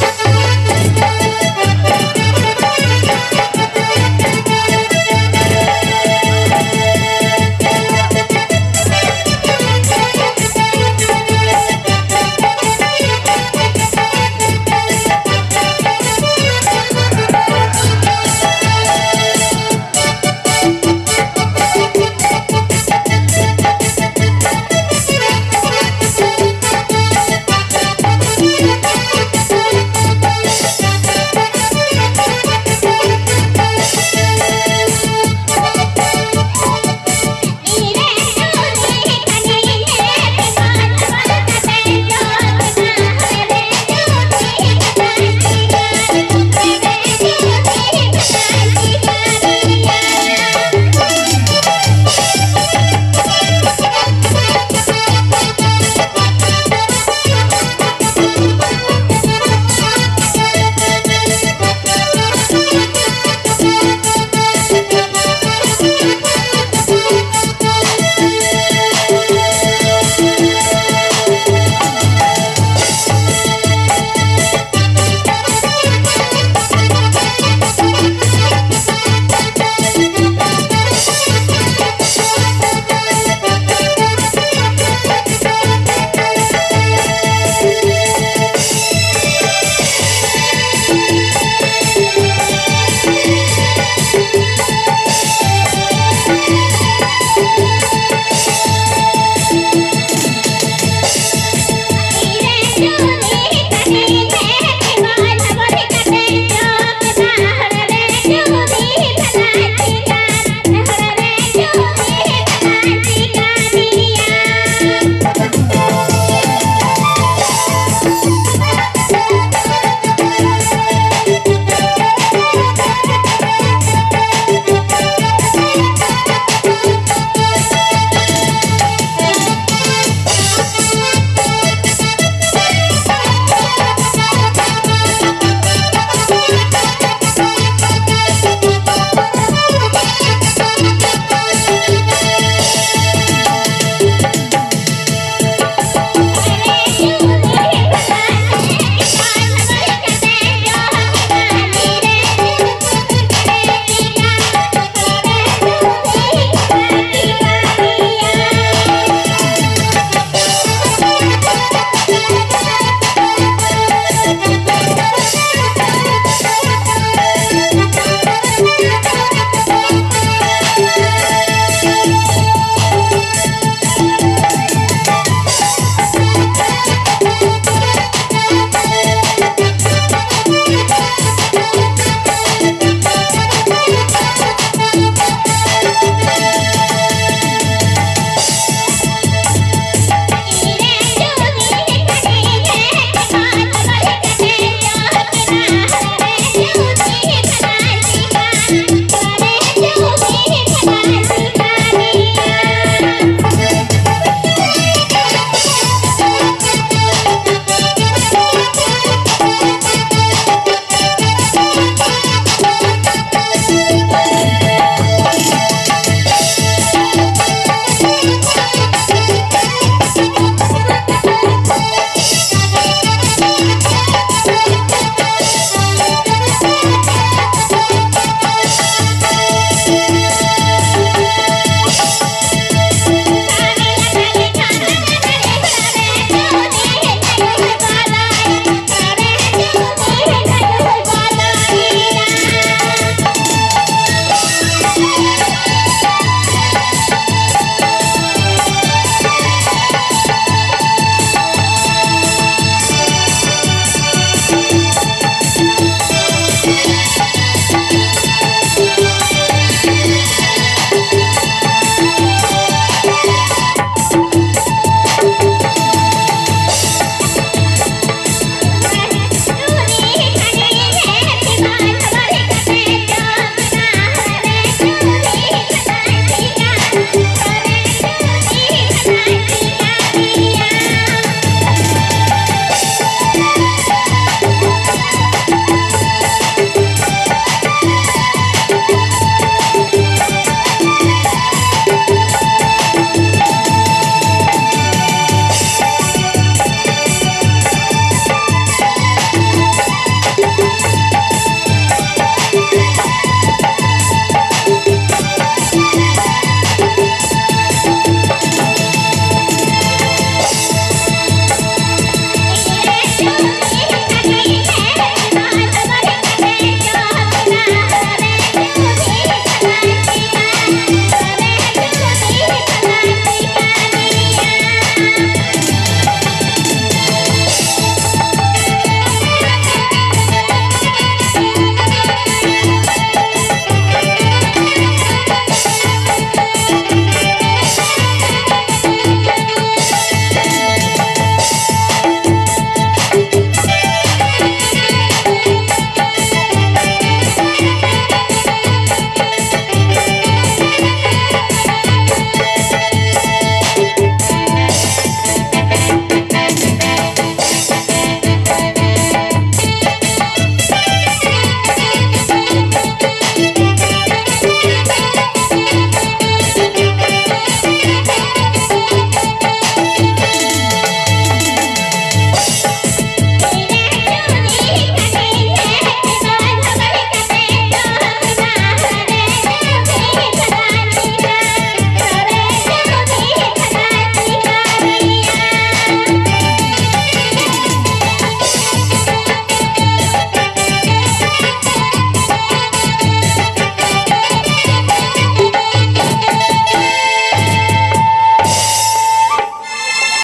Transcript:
Yeah.